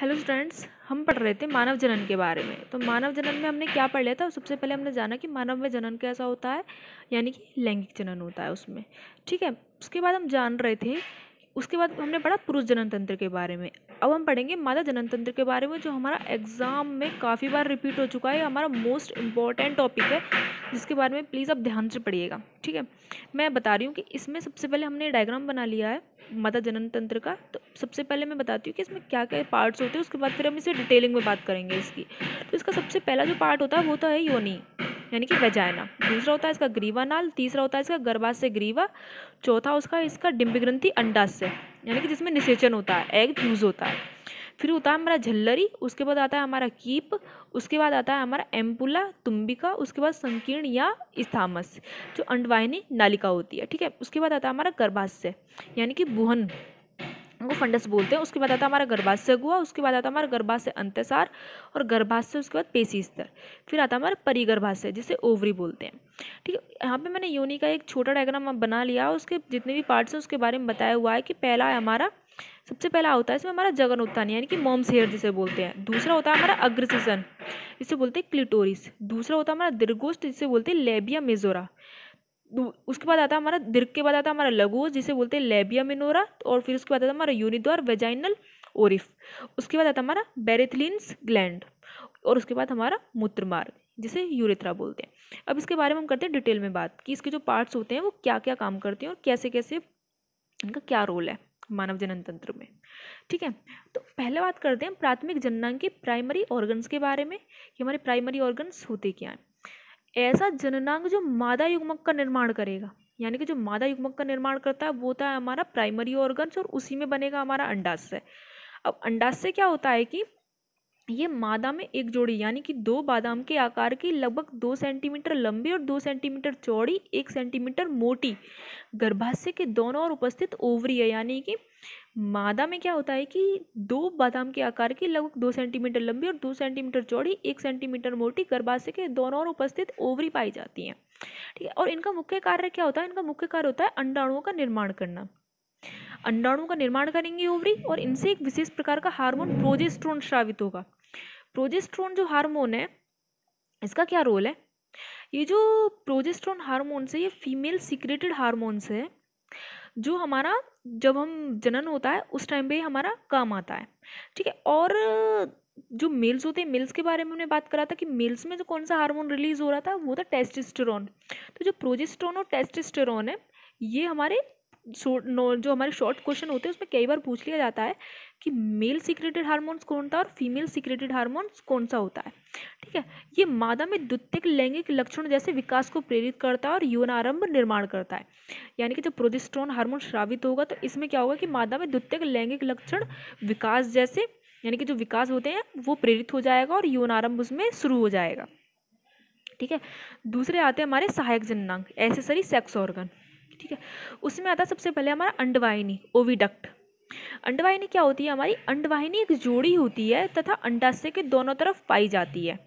Hello students, हम पढ़ रहे थे मानव जनन के बारे में। तो मानव जनन में हमने क्या पढ़ लिया था? सबसे पहले हमने जाना कि मानव में जनन कैसा होता है, यानी कि लैंगिक जनन होता है उसमें। ठीक है, उसके बाद हम जान रहे थे उसके बाद हमने पढ़ा पुरुष जनन तंत्र के बारे में। अब हम पढ़ेंगे मादा जनन तंत्र के बारे में, जो हमारा एग्ज़ाम में काफ़ी बार रिपीट हो चुका है। हमारा मोस्ट इंपॉर्टेंट टॉपिक है, जिसके बारे में प्लीज़ आप ध्यान से पढ़िएगा, ठीक है? मैं बता रही हूँ कि इसमें सबसे पहले हमने डायग्राम बना लिया है मादा जनन तंत्र का। तो सबसे पहले मैं बताती हूँ कि इसमें क्या क्या पार्ट्स होते हैं, उसके बाद फिर हम इसे डिटेलिंग में बात करेंगे इसकी। तो इसका सबसे पहला जो पार्ट होता है, वो तो है योनी। यानी कि वेजाइना दूसरा होता है इसका ग्रीवा नाल, तीसरा होता है इसका गर्भाशय ग्रीवा, चौथा उसका इसका डिम्बग्रंथि अंडाशय यानी कि जिसमें निषेचन होता है एग फ्यूज होता है। फिर होता है हमारा झल्लरी, उसके बाद आता है हमारा कीप, उसके बाद आता है हमारा एम्पुला, तुम्बिका, उसके बाद संकीर्ण या स्थामस, जो अंडवाहिनी नालिका होती है, ठीक है? उसके बाद आता है हमारा गर्भाशय यानी कि बुहन। वो फंडस बोलते हैं। उसके बाद आता है हमारा गर्भाशय गुआ उसके बाद आता है हमारा गर्भाशय अंतसार और गर्भाशय उसके बाद पेशी स्तर। फिर आता है हमारा परिगर्भाशय, जिसे ओवरी बोलते हैं। ठीक है, यहाँ पे मैंने योनि का एक छोटा डायग्राम बना लिया, उसके जितने भी पार्ट्स हैं उसके बारे में बताया हुआ है कि पहला है हमारा, सबसे पहला होता है इसमें हमारा जगन उत्थान यानी कि मोम्स हेयर जिसे बोलते हैं। दूसरा होता है हमारा अग्रसेशन जिसे बोलते हैं क्लिटोरिस। दूसरा होता है हमारा दीर्घोष्ठ, जिसे बोलते हैं लेबिया मेजोरा। उसके बाद आता है हमारा, दीर्घ के बाद आता है हमारा लघुओस जिसे बोलते हैं लेबिया मिनोरा और फिर उसके बाद आता है हमारा यूनिद्वार वेजाइनल ओरिफ उसके बाद आता है हमारा बेरेथलिन्स ग्लैंड और उसके बाद हमारा मूत्र मार्ग जिसे यूरेथ्रा बोलते हैं। अब इसके बारे में हम करते हैं डिटेल में बात, कि इसके जो पार्ट्स होते हैं, वो क्या क्या काम करते हैं और कैसे कैसे इनका क्या रोल है मानव जनन तंत्र में। ठीक है? तो पहले बात करते हैं प्राथमिक जननांग के प्राइमरी ऑर्गन्स के बारे में, कि हमारे प्राइमरी ऑर्गन्स होते क्या हैं। ऐसा जननांग जो मादा युग्मक का निर्माण करेगा, यानी कि जो मादा युग्मक का निर्माण करता है, वो होता है हमारा प्राइमरी ऑर्गन्स और उसी में बनेगा हमारा अंडाशय। अब अंडाशय क्या होता है कि ये मादा में एक जोड़ी, यानी कि दो बादाम के आकार की लगभग दो सेंटीमीटर लंबी और दो सेंटीमीटर चौड़ी, एक सेंटीमीटर मोटी गर्भाशय के दोनों ओर उपस्थित ओवरी है। यानी कि मादा में क्या होता है कि दो बादाम के आकार की लगभग दो सेंटीमीटर लंबी और दो सेंटीमीटर चौड़ी, एक सेंटीमीटर मोटी गर्भाशय के दोनों ओर उपस्थित ओवरी पाई जाती हैं। ठीक है, और इनका मुख्य कार्य क्या होता है? इनका मुख्य कार्य होता है अंडाणुओं का निर्माण करना। अंडाणु का निर्माण करेंगे ओवरी और इनसे एक विशेष प्रकार का हार्मोन प्रोजेस्ट्रोन श्रावित होगा। प्रोजेस्ट्रोन जो हार्मोन है, इसका क्या रोल है? ये जो प्रोजेस्ट्रोन हार्मोन्स है, ये फीमेल सीक्रेटेड हार्मोन्स है, जो हमारा जब हम जनन होता है, उस टाइम पे हमारा काम आता है। ठीक है, और जो मेल्स होते हैं, मेल्स के बारे में हमने बात करा था कि मेल्स में जो कौन सा हार्मोन रिलीज़ हो रहा था, वो था टेस्टिस्टेरोन। तो जो प्रोजेस्ट्रोन और टेस्टिस्टेरोन है, ये हमारे जो हमारे शॉर्ट क्वेश्चन होते हैं, उसमें कई बार पूछ लिया जाता है कि मेल सीक्रेटेड हार्मोन्स कौन था और फीमेल सीक्रेटेड हार्मोन्स कौन सा होता है। ठीक है? ये मादा में द्वितीयक लैंगिक लक्षण जैसे विकास को प्रेरित करता है और यौनारंभ निर्माण करता है। यानी कि जब प्रोजेस्ट्रॉन हार्मोन श्रावित होगा तो इसमें क्या होगा कि मादा में द्वितीयक लैंगिक लक्षण विकास जैसे, यानी कि जो विकास होते हैं, वो प्रेरित हो जाएगा और यौनारंभ उसमें शुरू हो जाएगा। ठीक है? दूसरे आते हैं हमारे सहायक जननांग एसेसरी सेक्स ऑर्गन ठीक है? उसमें आता है सबसे पहले हमारा अंडवाहिनी ओविडक्ट अंडवाहिनी क्या होती है हमारी? अंडवाहिनी एक जोड़ी होती है तथा अंडाशय के दोनों तरफ़ पाई जाती है।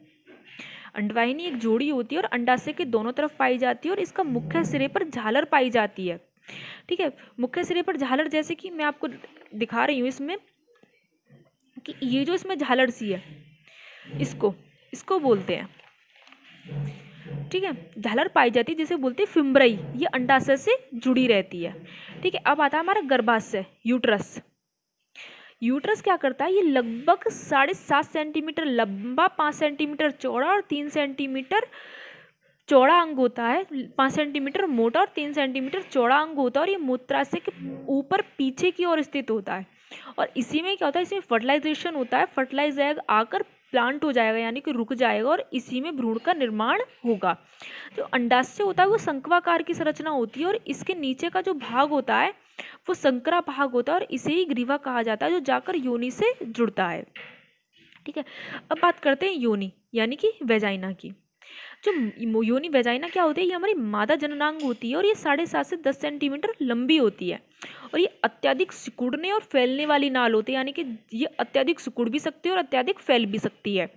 अंडवाहिनी एक जोड़ी होती है और अंडाशय के दोनों तरफ़ पाई जाती है और इसका मुख्य सिरे पर झालर पाई जाती है। ठीक है? मुख्य सिरे पर झालर जैसे कि मैं आपको दिखा रही हूँ इसमें कि ये जो इसमें झालर सी है, इसको इसको बोलते हैं। ठीक है? झालर पाई जाती है, जिसे बोलते हैं फिम्ब्रई। ये अंडाशय से जुड़ी रहती है। ठीक है, अब आता है हमारा गर्भाशय, यूट्रस। यूट्रस क्या करता है? ये लगभग साढ़े सात सेंटीमीटर लंबा, पाँच सेंटीमीटर चौड़ा और तीन सेंटीमीटर चौड़ा अंग होता है। पाँच सेंटीमीटर मोटा और तीन सेंटीमीटर चौड़ा अंग होता है और ये मूत्राशय के ऊपर पीछे की ओर स्थित होता है। और इसी में क्या होता है? इसमें फर्टिलाइजेशन होता है। फर्टिलाइज एग आकर प्लांट हो जाएगा, यानी कि रुक जाएगा और इसी में भ्रूण का निर्माण होगा। जो अंडाशय होता है, वो शंकवाकार की संरचना होती है और इसके नीचे का जो भाग होता है, वो संकरा भाग होता है और इसे ही ग्रीवा कहा जाता है, जो जाकर योनि से जुड़ता है। ठीक है, अब बात करते हैं योनि, यानी कि वेजाइना की। जो योनि वेजाइना क्या होती है, ये हमारी मादा जननांग होती है और ये साढ़े सात से दस सेंटीमीटर लंबी होती है और ये अत्यधिक सिकुड़ने और फैलने वाली नाल होती है, यानी कि ये अत्यधिक सिकुड़ भी सकती है और अत्यधिक फैल भी सकती है।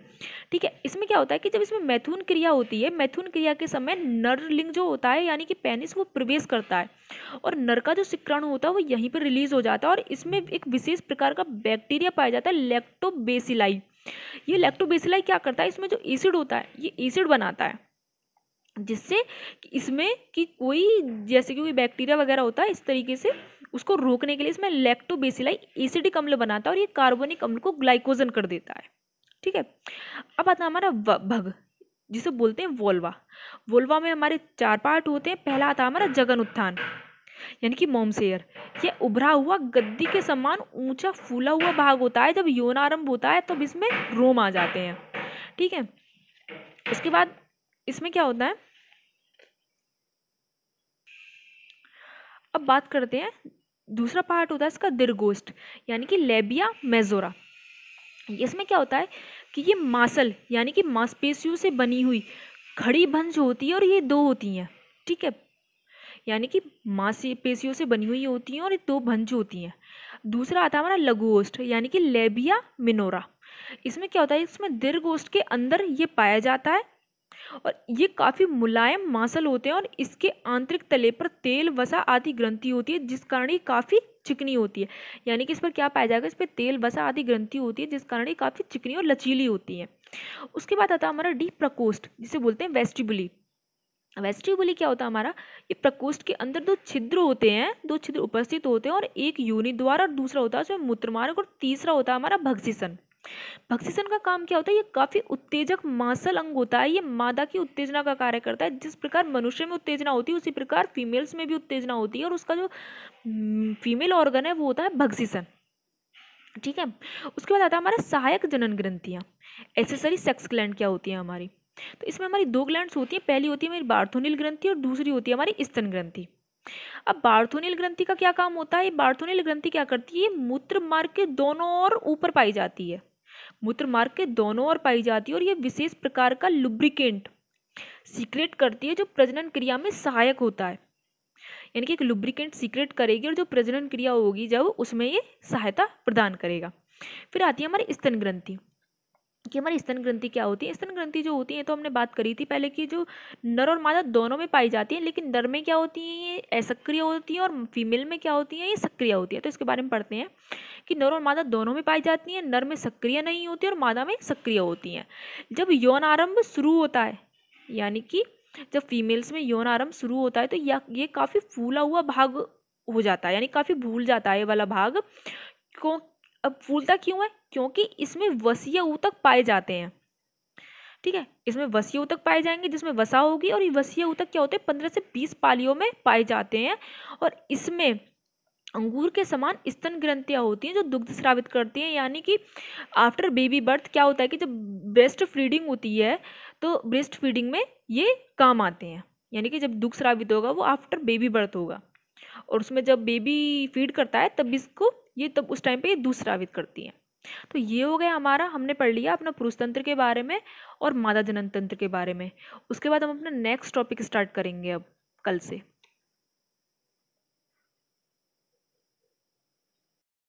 ठीक है, इसमें क्या होता है कि जब इसमें मैथुन क्रिया होती है, मैथुन क्रिया के समय नर लिंग जो होता है, यानी कि पेनिस, वो प्रवेश करता है और नर का जो शुक्राणु होता है, वो यहीं पर रिलीज़ हो जाता है और इसमें एक विशेष प्रकार का बैक्टीरिया पाया जाता है, लैक्टोबेसिलाई। ये लैक्टोबेसिलाई क्या करता है? इसमें जो एसिड होता है, ये एसिड बनाता है, जिससे इसमें कि कोई, जैसे कि कोई बैक्टीरिया वगैरह होता है, इस तरीके से उसको रोकने के लिए इसमें लैक्टोबेसिलाई एसिडिक अम्ल बनाता है और ये कार्बनिक अम्ल को ग्लाइकोजन कर देता है। ठीक है? अब आता है हमारा भग, जिसे बोलते हैं वोल्वा वोल्वा में हमारे चार पार्ट होते हैं। पहला आता है हमारा जगन उत्थान। यानी कि मोमसेयर, ये उभरा हुआ गद्दी के समान ऊँचा फूला हुआ भाग होता है। जब यौन आरंभ होता है, तब इसमें रोम आ जाते हैं। ठीक है? उसके बाद इसमें क्या होता है? अब बात करते हैं। दूसरा पार्ट होता है इसका दिर्गोस्ट यानी कि लेबिया मेजोरा। इसमें क्या होता है कि ये मासल, यानी कि मांसपेशियों से बनी हुई खड़ी भंज होती है और ये दो होती हैं। ठीक है? यानी कि मांसपेशियों से बनी हुई होती हैं और दो भंज होती हैं। दूसरा आता है हमारा लघुओष्ठ यानी कि लेबिया मिनोरा। इसमें क्या होता है, इसमें दीर्घोष्ठ के अंदर ये पाया जाता है और ये काफ़ी मुलायम मांसल होते हैं और इसके आंतरिक तले पर तेल, वसा आदि ग्रंथि होती है, जिस कारण ये काफ़ी चिकनी होती है। यानी कि इस पर क्या पाया जाएगा, इस पर तेल, वसा आदि ग्रंथि होती है, जिस कारण ये काफ़ी चिकनी और लचीली होती है। उसके बाद आता है हमारा डी प्रकोष्ठ, जिसे बोलते हैं वेस्टिबुली। वेस्टिबुली क्या होता है हमारा? ये प्रकोष्ठ के अंदर दो छिद्र होते हैं, दो छिद्र उपस्थित होते हैं और एक यूनि द्वार और दूसरा होता है उसमें मूत्रमार्ग और तीसरा होता है हमारा भक्सिसन। भक्सिसन का काम क्या होता है? ये काफ़ी उत्तेजक मासल अंग होता है, ये मादा की उत्तेजना का कार्य करता है। जिस प्रकार मनुष्य में उत्तेजना होती है, उसी प्रकार फीमेल्स में भी उत्तेजना होती है और उसका जो फीमेल ऑर्गन है वो होता है भक्सिसन। ठीक है? उसके बाद आता है हमारा सहायक जनन ग्रंथियाँ। एसेसरी सेक्स ग्लैंड क्या होती है हमारी? तो इसमें हमारी दो ग्लैंड्स होती हैं, पहली होती है हमारी बार्थोनिल ग्रंथि और दूसरी होती है हमारी स्तन ग्रंथि। अब बार्थोनिल ग्रंथि का क्या काम होता है? बार्थोनिल ग्रंथि क्या करती है? मूत्र मार्ग के दोनों ओर ऊपर पाई जाती है। मूत्र मार्ग के दोनों ओर पाई जाती है और ये विशेष प्रकार का लुब्रिकेंट, सीक्रेट करती है जो प्रजनन क्रिया में सहायक होता है। यानी कि एक लुब्रिकेंट सीक्रेट करेगी और जो प्रजनन क्रिया होगी, जब उसमें ये सहायता प्रदान करेगा। फिर आती है हमारी स्तन ग्रंथि। कि हमारी स्तन ग्रंथि क्या होती है? स्तन ग्रंथि जो होती है तो हमने बात करी थी पहले कि जो नर और मादा दोनों में पाई जाती है, लेकिन नर में क्या होती है? ये असक्रिय होती है और फीमेल में क्या होती है? ये सक्रिय होती है। तो इसके बारे में पढ़ते हैं कि नर और मादा दोनों में पाई जाती हैं, नर में सक्रिय नहीं होती और मादा में सक्रिय होती हैं। जब यौन आरंभ शुरू होता है, यानी कि जब फीमेल्स में यौन आरंभ शुरू होता है तो या, ये काफ़ी फूला हुआ भाग हो जाता है, यानी काफ़ी भूल जाता है ये वाला भाग, क्यों अब फूलता क्यों है? क्योंकि इसमें वसीय ऊतक पाए जाते हैं। ठीक है? इसमें वसीय ऊतक पाए जाएँगे, जिसमें वसा होगी और ये वसीय ऊतक क्या होते हैं? पंद्रह से बीस पालियों में पाए जाते हैं और इसमें अंगूर के समान स्तन ग्रंथियाँ होती हैं जो दुग्ध स्रावित करती हैं। यानी कि आफ्टर बेबी बर्थ क्या होता है कि जब ब्रेस्ट फीडिंग होती है तो ब्रेस्ट फीडिंग में ये काम आते हैं। यानी कि जब दुग्ध स्रावित होगा, वो आफ्टर बेबी बर्थ होगा। और उसमें जब बेबी फ़ीड करता है, तब इसको ये तब उस टाइम पे ये दूसरावित करती हैं। तो ये हो गया हमारा, हमने पढ़ लिया अपना पुरुष तंत्र के बारे में और मादा जनन तंत्र के बारे में। उसके बाद हम अपना नेक्स्ट टॉपिक स्टार्ट करेंगे अब, कल से।